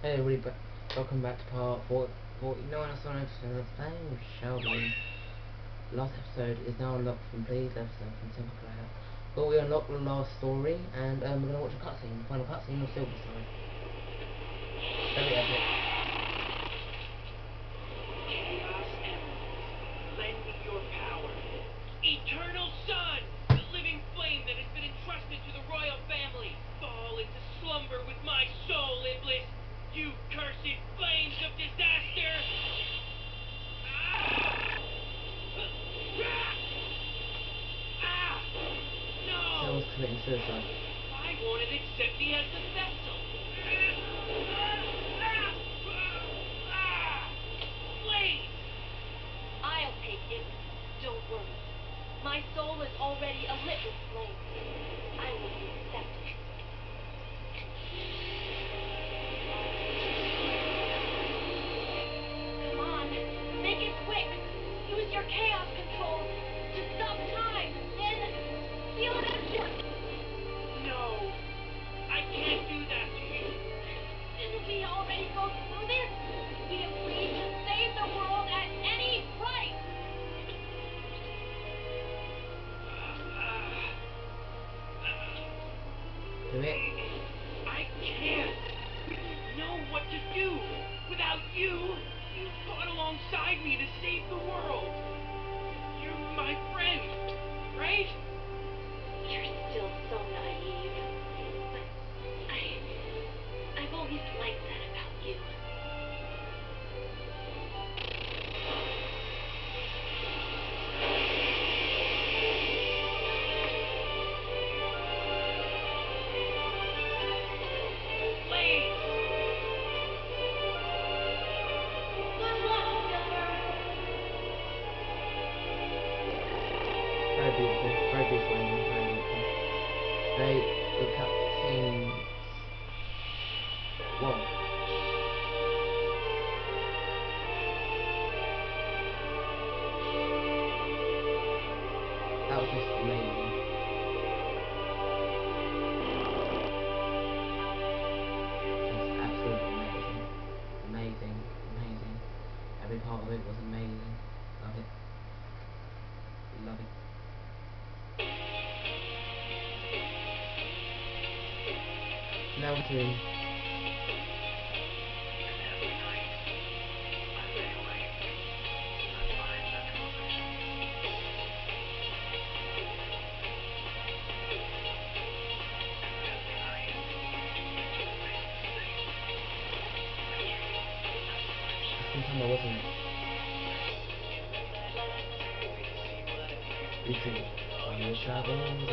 Hey everybody, welcome back to part 4, 49 of Sonic Channel playing with Shelby. Last episode is now unlocked from Please Left Self from Simple Player. But we unlocked the last story and um, we're gonna watch a cutscene, the final cutscene of Silver Side. Epic. Chaos Emerald, lend me your power. Eternal Sun, the living flame that has been entrusted to the royal family. Fall into slumber with my soul, Iblis. You cursed flames of disaster. Ah! Ah! Committing suicide. I to accept me as the vessel. Please! I'll take it. Don't worry. My soul is already a lit with flame. I will be accepted. Do it. I can't. I don't know what to do. Without you, you fought alongside me to save the world. You're my friend, right? You're still so naive. Ending, very beautiful. Very good cutscenes. That was just amazing. Absolutely amazing. Amazing, amazing. Every part of it was amazing. Love it. Love it. Now to sometime I wasn't. You see, on your travels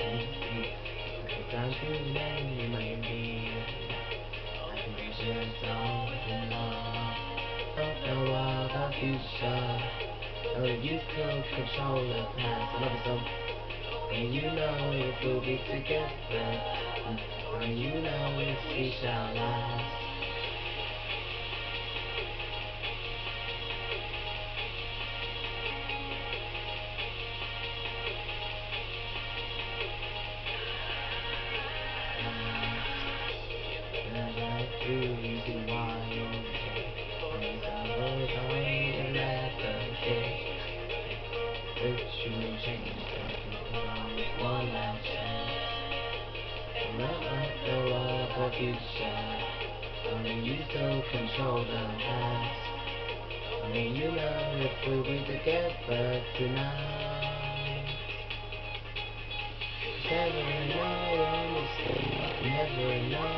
and I'll be on Every time you. name you may be I can be just all in love Don't know all the future Only you control the past I know we'll be together And you know if we shall last Only you still control the past. Only you if we'll together tonight. Never know never know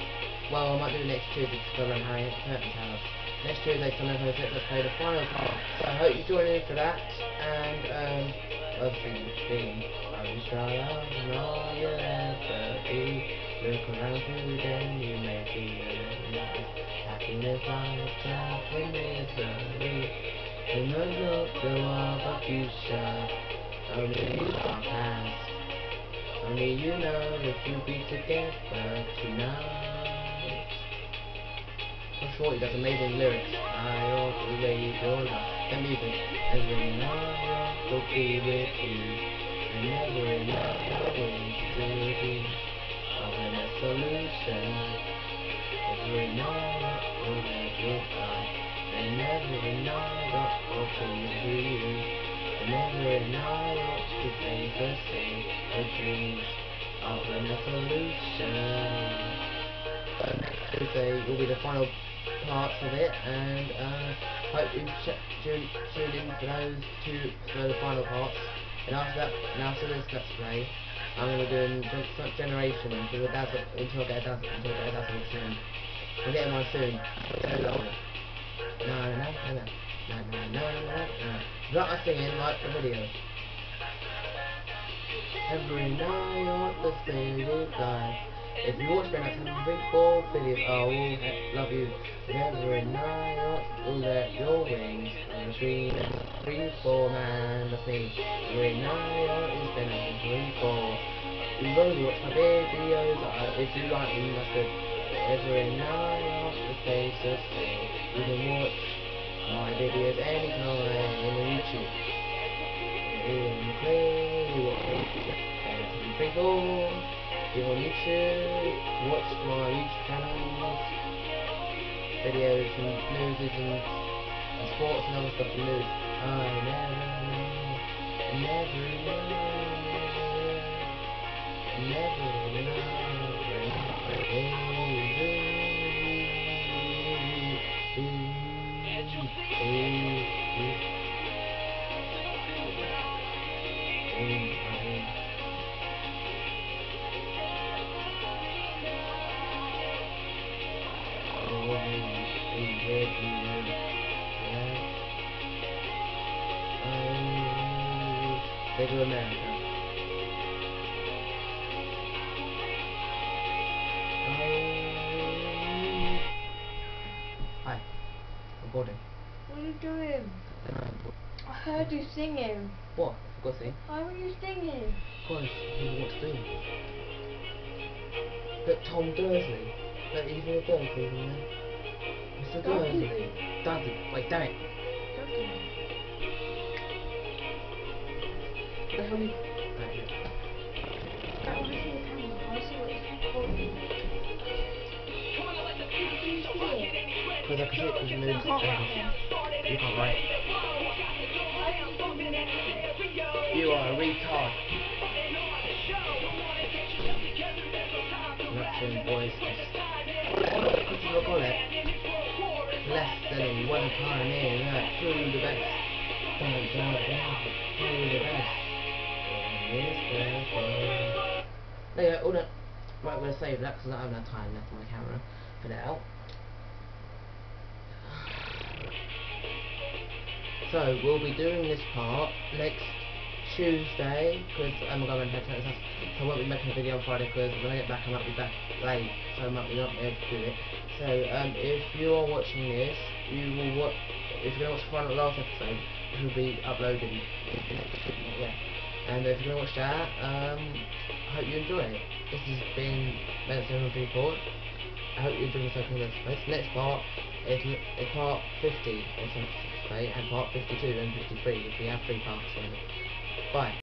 well I might do the next Tuesday to go around Harriet Curtain's house. Next Tuesday, Sunday, Thursday, let's play the final part. So I hope you join in for that. And um, other things being, I was try out and all you'll ever be. Look around you, then you may be a little in this life in misery. And the look of our future. Only you are past. Only you know if you'll be together tonight. Shorty does amazing lyrics. I ought to really build up the music. As we know, be with you. And every love is to be of a solution. Every night know, to have your time. And every night will open to you. And every night of to face the dreams. I'll of a solution. Thursday will be the final parts of it, and uh, hope you tune, tune in for those two for the final parts. And after that, and after this let's play, I'm gonna be doing Gen- Gen- Generation until a dazzle, until I get a I a dazzle soon. I'm getting one soon. So long. No, no, no, no, no, no, no, no, no, no. Not my singing, like the video. Every night on the spirit life. If you watch Ben, I'm a big ball. I will love you. Never and I will let your wings and free for man of me. When I is Ben, I'm free. You know you watch my videos. If you like me, that's good. And I are the face of thing. You can watch my videos anytime on YouTube. You can play you want. And free you on YouTube, watch my YouTube channels, videos and news and, and sports and other stuff. And news. I know, America. Oh. Hi. Recording. What are you doing? I'm heard you singing. what? Forgot to say. Why were you singing? Because he wants to do. Look, Tom Dursley. Look, he's in the Dursley in there. Mr. Dudley. Dursley. Dudley. Wait, damn it. Charlie. You You are a retard. Boys Less than one-time air, like, the best. Down, the best. There you go, all done. Right, I'm going to save that because I don't have enough time left on my camera for now. So, we'll be doing this part next Tuesday because I'm going to head to house. So I won't be making a video on Friday because when I get back I might be back late, so I might be not able to do it. So um, if you are watching this, you will watch. If you're going to watch the final last episode, it will be uploading. Yeah. And if you're going to watch that, um, I hope you enjoy it. This has been Medicine Report. I hope you enjoy the second episode. Next part is, is part 50 or something, and part 52 and 53 if we have three parts on it. Bye.